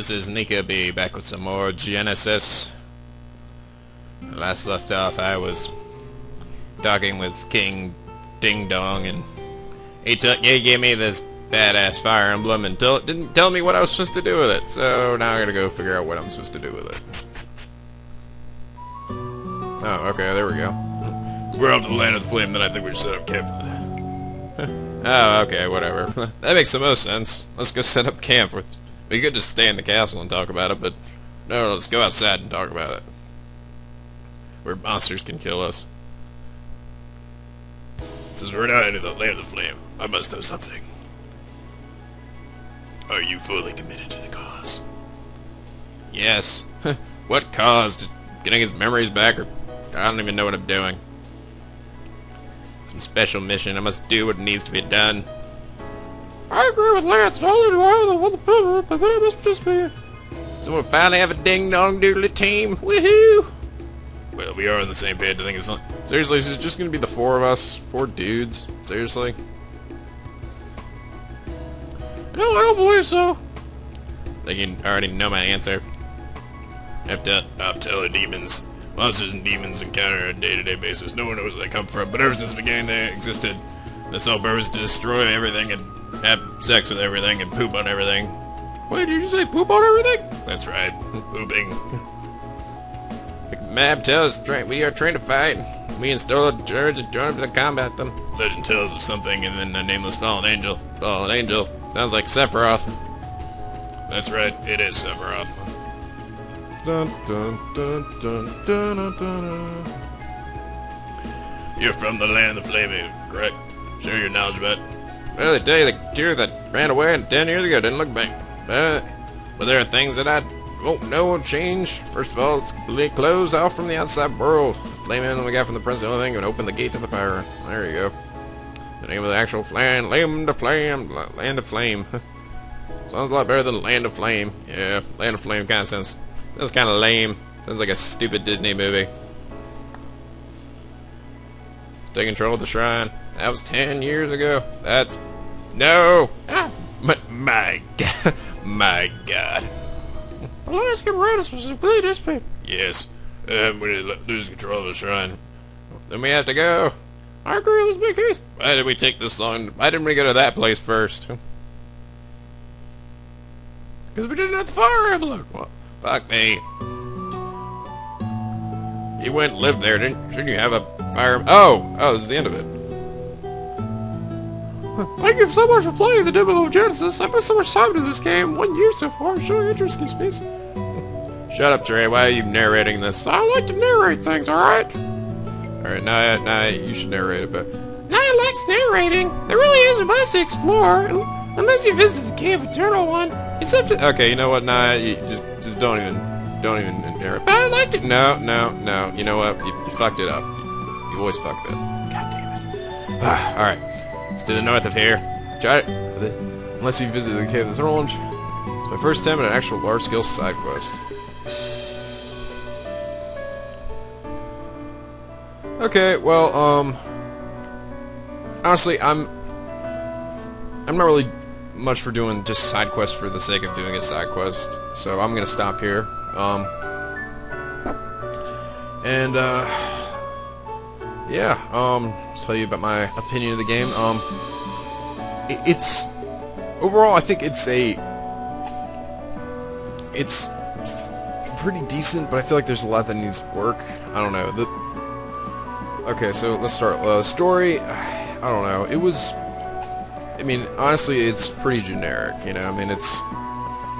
This is NicoB back with some more Genesis. Last left off, I was talking with King Ding Dong, and he took he gave me this badass Fire Emblem and tell, didn't tell me what I was supposed to do with it. So now I gotta go figure out what I'm supposed to do with it. Oh, okay, there we go. We're up to the land of the flame, then I think we should set up camp. oh, okay, whatever. that makes the most sense. Let's go set up camp. We could just stay in the castle and talk about it, but no, let's go outside and talk about it. Where monsters can kill us. Since we're not into the land of the flame, I must know something. Are you fully committed to the cause? Yes. what cause? Getting his memories back, or I don't even know what I'm doing. Some special mission. I must do what needs to be done. I agree with Lance. Not only do I the one the but then I must participate. So we finally have a ding-dong doodly team. Woohoo! Well, we are on the same page. I think it's not... Seriously, is it just gonna be the four of us? Four dudes? Seriously? No, I don't believe so. Like you already know my answer. Have to uh, tell the demons. Monsters and demons encounter on a day-to-day basis. No one knows where they come from, but ever since the beginning they existed. The sole purpose to destroy everything and have sex with everything and poop on everything. Wait, did you say poop on everything? That's right, pooping. Map tells us we are trained to fight. We install a charge and join to combat them. Legend tells of something and then a nameless fallen angel. Fallen angel. Sounds like Sephiroth. That's right, it is Sephiroth. Dun dun dun dun dun dun dun. You're from the land of the flame, correct? Share your knowledge about it. Well, tell you the deer that ran away 10 years ago didn't look back. But, but there are things that I won't know will change. First of all, it's completely closed off from the outside world. Flame in we got from the prince, the only thing can open the gate to the power. There you go. The name of the actual land, Land of Flame, Land of Flame. Sounds a lot better than Land of Flame. Yeah, Land of Flame kind of sounds, sounds kind of lame. Sounds like a stupid Disney movie. Take control of the shrine. That was 10 years ago. That's... No! Ah, my, my God. My God. Elias Gameratus was completely dissipated. Yes. Um, we lose control of the shrine. Then we have to go. I agree with this big case. Why did we take this long? Why didn't we go to that place first? Because we didn't have the fire emblem. Well, fuck me. You went and lived there, didn't? Shouldn't you have a fire? Oh, oh, this is the end of it. Thank you so much for playing the demo of Genesis. I put so much time into this game. One year so far. Showing interest in space. Shut up, Trey. Why are you narrating this? I like to narrate things, alright? Alright, now, now you should narrate it, but... Naya likes narrating. There really isn't much to explore. Unless you visit the Cave Eternal one. It's. Okay, you know what, Naya? You just, just don't even, don't even narrate. But I liked it. No, no, no. You know what? You, you fucked it up. You, you always fucked it. God damn it. Alright. To the north of here. Try. Unless you visit the Cave of the Orange. It's my first time at an actual large-scale side quest. Okay, well, um... Honestly, I'm... I'm not really much for doing just side quests for the sake of doing a side quest, so I'm gonna stop here. Um... And, uh... Yeah, um... Tell you about my opinion of the game. Um... It, it's... Overall, I think it's a... It's pretty decent, but I feel like there's a lot that needs work. I don't know. The, Okay, so let's start. Uh, story, I don't know. It was, I mean, honestly, it's pretty generic. You know, I mean, it's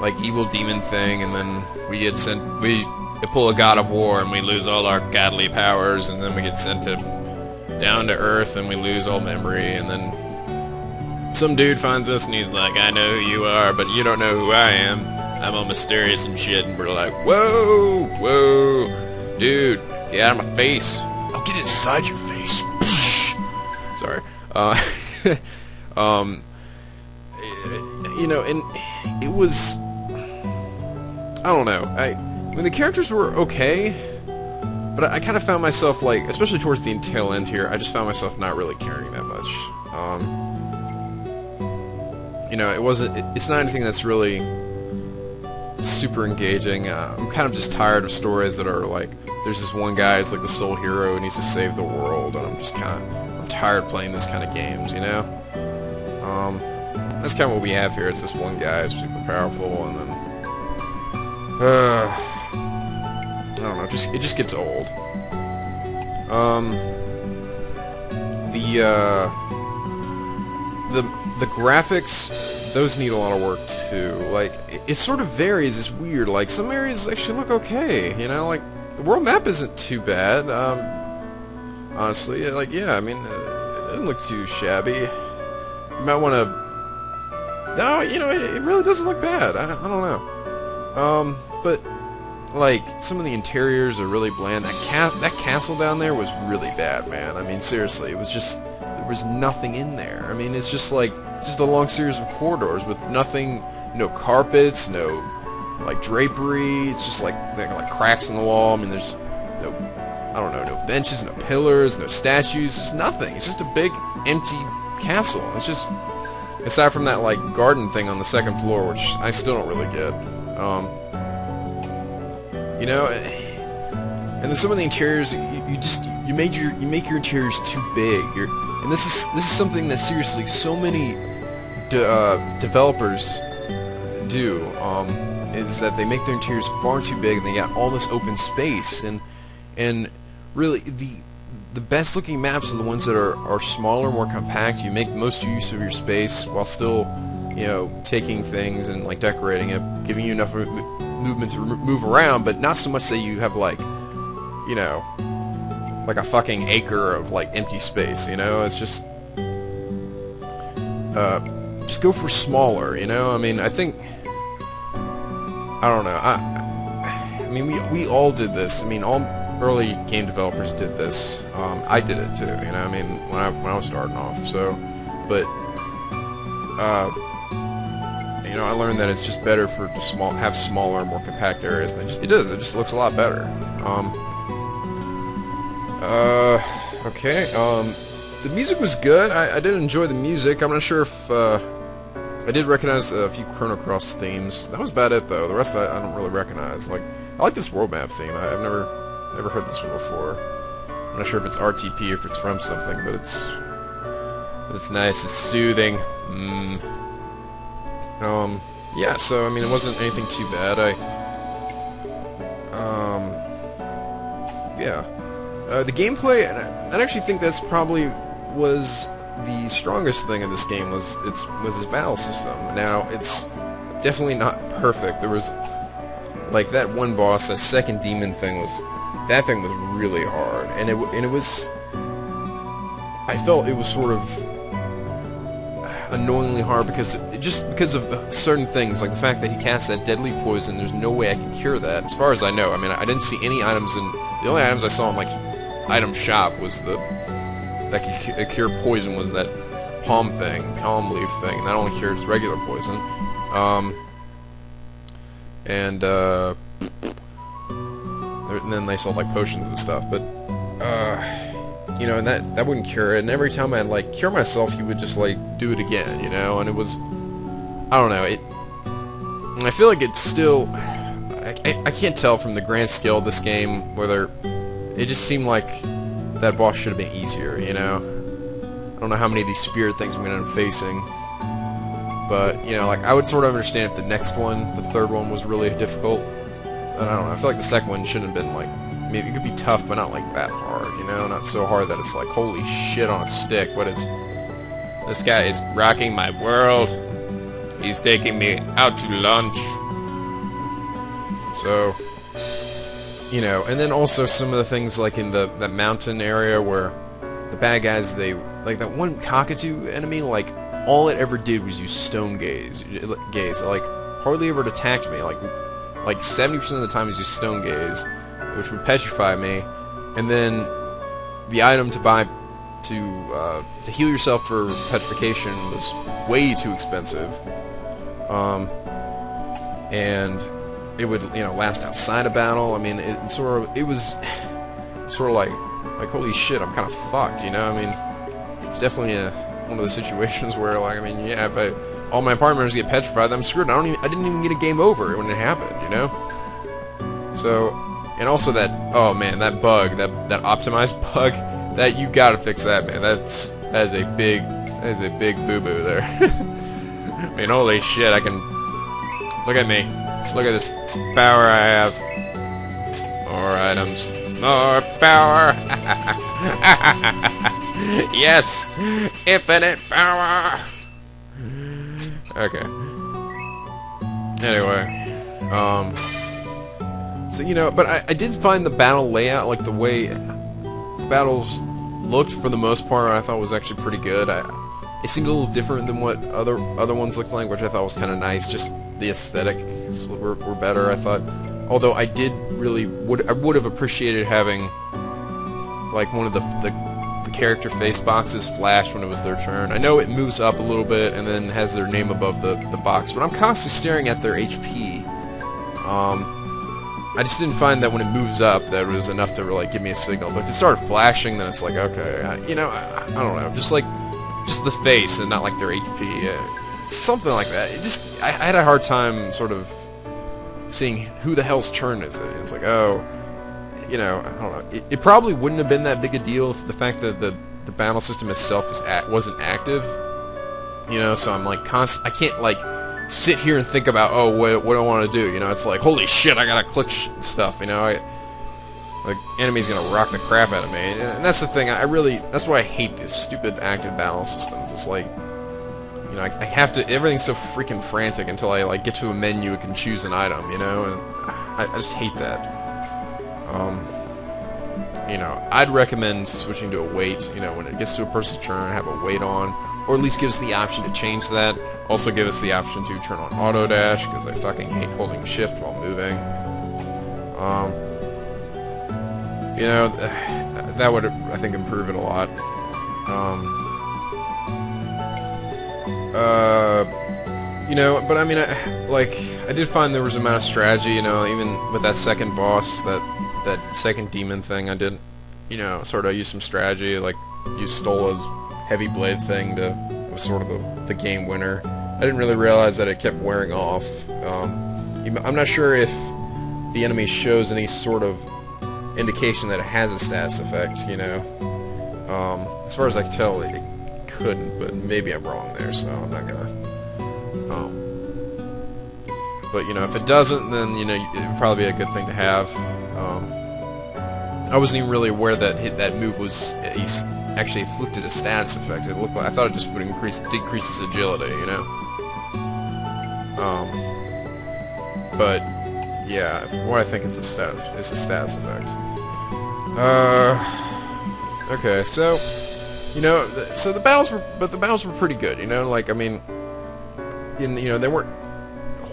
like evil demon thing, and then we get sent. We pull a god of war, and we lose all our godly powers, and then we get sent to down to earth, and we lose all memory, and then some dude finds us, and he's like, "I know who you are, but you don't know who I am. I'm all mysterious and shit." And we're like, "Whoa, whoa, dude, get out of my face." I'll get inside your face. Sorry. Uh, um, you know, and it was. I don't know. I, I mean, the characters were okay, but I, I kind of found myself like, especially towards the tail end here, I just found myself not really caring that much. Um, you know, it wasn't. It, it's not anything that's really super engaging. Uh, I'm kind of just tired of stories that are like, there's this one guy who's like the sole hero and needs to save the world, and I'm just kind of, I'm tired playing this kind of games, you know? Um, that's kind of what we have here. It's this one guy who's super powerful, and then, uh, I don't know, just it just gets old. Um, the uh, the the graphics, those need a lot of work too. Like it, it sort of varies. It's weird. Like some areas actually look okay. You know, like the world map isn't too bad. Um, honestly, like yeah, I mean, uh, it doesn't look too shabby. You might want to. No, you know, it, it really doesn't look bad. I, I don't know. Um, but like some of the interiors are really bland. That ca that castle down there was really bad, man. I mean, seriously, it was just there was nothing in there. I mean, it's just like just a long series of corridors with nothing, no carpets, no like drapery. It's just like like cracks in the wall. I mean, there's no I don't know, no benches, no pillars, no statues. It's nothing. It's just a big empty castle. It's just aside from that like garden thing on the second floor, which I still don't really get. Um, you know, and then some of the interiors, you, you just you made your you make your interiors too big. You're, and this is this is something that seriously so many de uh, developers do. Um, is that they make their interiors far too big and they got all this open space and and really the the best looking maps are the ones that are, are smaller, more compact. You make most use of your space while still, you know, taking things and like decorating it, giving you enough movement to move around, but not so much that you have like, you know, like a fucking acre of like empty space. You know, it's just, uh, just go for smaller. You know, I mean, I think, I don't know, I, I mean, we we all did this. I mean, all early game developers did this. Um, I did it too. You know, I mean, when I when I was starting off. So, but. Uh, know, I learned that it's just better for to small have smaller, more compact areas. And it, just, it does. It just looks a lot better. Um. Uh. Okay. Um. The music was good. I, I did enjoy the music. I'm not sure if uh, I did recognize a few Chrono Cross themes. That was about it though. The rest I, I don't really recognize. Like I like this world map theme. I, have never never heard this one before. I'm not sure if it's RTP or if it's from something, but it's it's nice. It's soothing. Mmm. Um, yeah, so, I mean, it wasn't anything too bad. I, um, yeah. Uh, the gameplay, and I actually think that's probably was the strongest thing in this game was its was its battle system. Now, it's definitely not perfect. There was, like, that one boss, that second demon thing was, that thing was really hard. And it, and it was, I felt it was sort of annoyingly hard because just because of uh, certain things, like the fact that he casts that deadly poison. There's no way I can cure that, as far as I know. I mean, I didn't see any items in the only items I saw in like item shop was the that could cure poison was that palm thing, palm leaf thing. That only cures regular poison. Um, and uh, and then they sold like potions and stuff, but. Uh, you know, and that that wouldn't cure it. And every time I'd like cure myself, he would just like do it again, you know. And it was, I don't know. It, I feel like it's still, I, I, I can't tell from the grand scale of this game whether it just seemed like that boss should have been easier, you know. I don't know how many of these spirit things I'm gonna up facing. But, you know, like, I would sort of understand if the next one, the third one, was really difficult. And I don't know, I feel like the second one shouldn't have been, like, I mean, it could be tough, but not like that hard, you know? Not so hard that it's like, holy shit on a stick, but it's... This guy is rocking my world. He's taking me out to lunch. So, you know, and then also some of the things like in the that mountain area where the bad guys, they, like that one cockatoo enemy, like, all it ever did was use stone gaze. Gaze, like, hardly ever attacked me, like, like 70% of the time he's used stone gaze which would petrify me, and then the item to buy to uh, to heal yourself for petrification was way too expensive. Um, and it would you know last outside a battle. I mean, it sort of it was sort of like like holy shit, I'm kind of fucked. You know, I mean, it's definitely a, one of the situations where like I mean, yeah, if I all my party members get petrified, I'm screwed. I don't even, I didn't even get a game over when it happened, you know? So, and also that, oh man, that bug, that, that optimized bug, that, you gotta fix that, man. That's, that is a big, that is a big boo-boo there. I mean, holy shit, I can, look at me. Look at this power I have. More items. More power! yes! Infinite power! Okay. Anyway. Um... So, you know, but I, I did find the battle layout, like the way battles looked for the most part, I thought was actually pretty good. I, it seemed a little different than what other other ones looked like, which I thought was kind of nice. Just the aesthetic were, were better, I thought. Although I did really would I would have appreciated having like one of the, the the character face boxes flash when it was their turn. I know it moves up a little bit and then has their name above the, the box, but I'm constantly staring at their HP. Um, I just didn't find that when it moves up that it was enough to really give me a signal. But if it started flashing, then it's like, okay, I, you know, I, I, don't know, just like, just the face and not like their HP, uh, something like that. It just, I, I, had a hard time sort of seeing who the hell's turn is it. It's like, oh, you know, I don't know. It, it, probably wouldn't have been that big a deal if the fact that the the battle system itself was at, wasn't active. You know, so I'm like constant. I can't like sit here and think about, oh, what, what do I want to do? You know, it's like, holy shit, I gotta click stuff, you know? I, like, enemy's gonna rock the crap out of me. And that's the thing, I really, that's why I hate these stupid active battle systems. It's like, you know, I, I, have to, everything's so freaking frantic until I, like, get to a menu and can choose an item, you know? And I, I just hate that. Um, you know, I'd recommend switching to a wait, you know, when it gets to a person's turn, have a wait on, or at least give us the option to change that. Also give us the option to turn on auto dash, because I fucking hate holding shift while moving. Um, you know, that would, I think, improve it a lot. Um, uh, you know, but I mean, I, like, I did find there was a amount of strategy, you know, even with that second boss, that, that second demon thing, I did, you know, sort of use some strategy, like, use Stola's heavy blade thing to was sort of the, the game winner. I didn't really realize that it kept wearing off. Um, I'm not sure if the enemy shows any sort of indication that it has a status effect, you know. Um, as far as I can tell, it couldn't, but maybe I'm wrong there, so I'm not gonna... Um, but, you know, if it doesn't, then, you know, it would probably be a good thing to have. Um, I wasn't even really aware that that move was actually afflicted a status effect. It looked like I thought it just would increase decrease his agility, you know. Um, but yeah, what I think is a stat is a status effect. Uh, okay, so you know, so the battles were, but the battles were pretty good, you know. Like I mean, in you know they weren't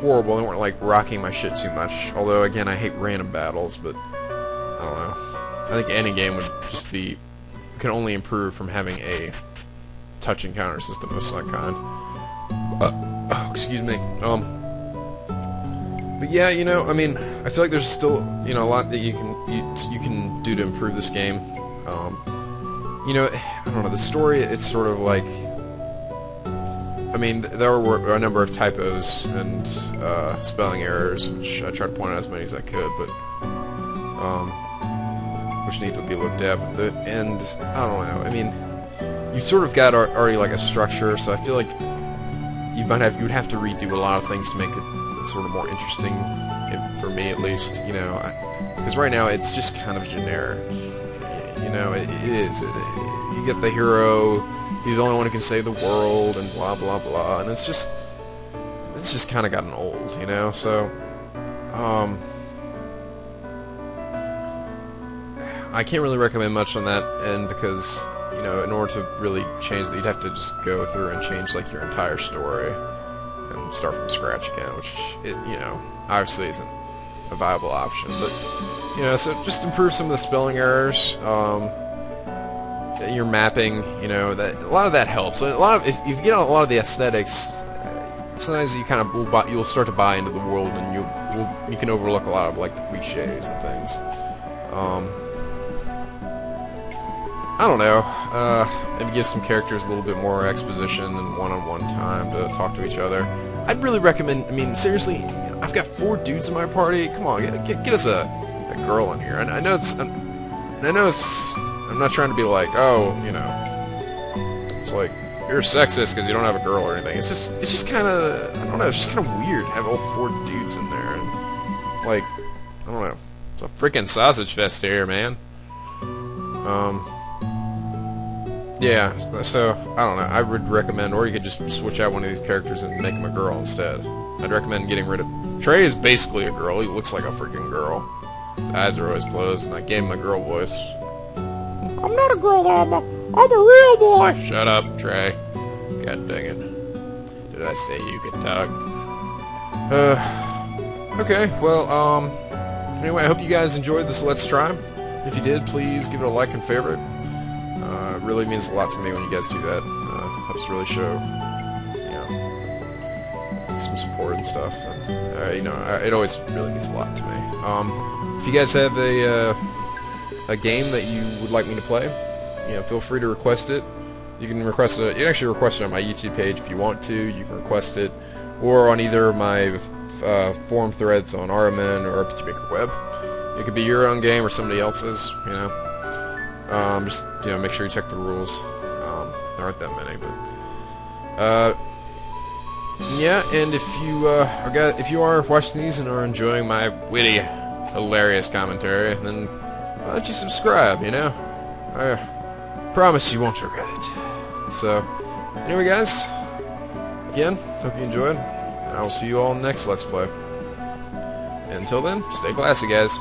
horrible. They weren't like rocking my shit too much. Although again, I hate random battles, but I don't know. I think any game would just be can only improve from having a touch encounter system of some kind. Uh, oh, excuse me. Um, but yeah, you know, I mean, I feel like there's still, you know, a lot that you can you, you can do to improve this game. Um, you know, I don't know, the story, it's sort of like, I mean, there were a number of typos and uh, spelling errors, which I tried to point out as many as I could, but, um, which need to be looked at. But the end, I don't know. I mean, you sort of got already like a structure, so I feel like you might have you would have to redo a lot of things to make it sort of more interesting, for me at least. You know, because right now it's just kind of generic. You know, it, it is. It, it, you get the hero. He's the only one who can save the world, and blah blah blah, and it's just it's just kind of gotten old, you know. So, um, I can't really recommend much on that end because, you know, in order to really change that, you'd have to just go through and change, like, your entire story and start from scratch again, which, it, you know, obviously isn't a viable option. But, you know, so just improve some of the spelling errors, um, your mapping, you know, that a lot of that helps. A lot of, if, if you get a lot of the aesthetics, sometimes you kind of will buy, you'll start to buy into the world and you you can overlook a lot of like the cliches and things. Um, I don't know. Uh, maybe give some characters a little bit more exposition and one-on-one time to talk to each other. I'd really recommend. I mean, seriously, I've got four dudes in my party. Come on, get, get, get us a, a girl in here. And I know it's. And I know it's. I'm not trying to be like, oh, you know, it's like you're sexist because you don't have a girl or anything. It's just, it's just kind of, I don't know, it's just kind of weird to have all four dudes in there and like, I don't know, it's a freaking sausage fest here, man. Um, yeah, so, I don't know, I would recommend, or you could just switch out one of these characters and make him a girl instead. I'd recommend getting rid of, Trey is basically a girl, he looks like a freaking girl. His eyes are always closed, and I gave him a girl voice. I'm not a girl, though. I'm a, I'm a real boy. Shut up, Trey. God dang it. Did I say you could talk? Uh, okay, well, um, anyway, I hope you guys enjoyed this Let's Try. If you did, please give it a like and favorite. Really means a lot to me when you guys do that. Uh, helps really show, you know, some support and stuff. And, uh, you know, it always really means a lot to me. Um, if you guys have a, uh, a game that you would like me to play, you know, feel free to request it. You can request it. You can actually request it on my YouTube page if you want to. You can request it, or on either of my uh, forum threads on RMN or Maker Web. It could be your own game or somebody else's. You know, um, just you know, make sure you check the rules. Um, there aren't that many, but uh, yeah. And if you uh, are got, if you are watching these and are enjoying my witty, hilarious commentary, then why don't you subscribe? You know, I promise you won't regret it. So, anyway guys, again, hope you enjoyed, and I will see you all next Let's Play. Until then, stay classy guys.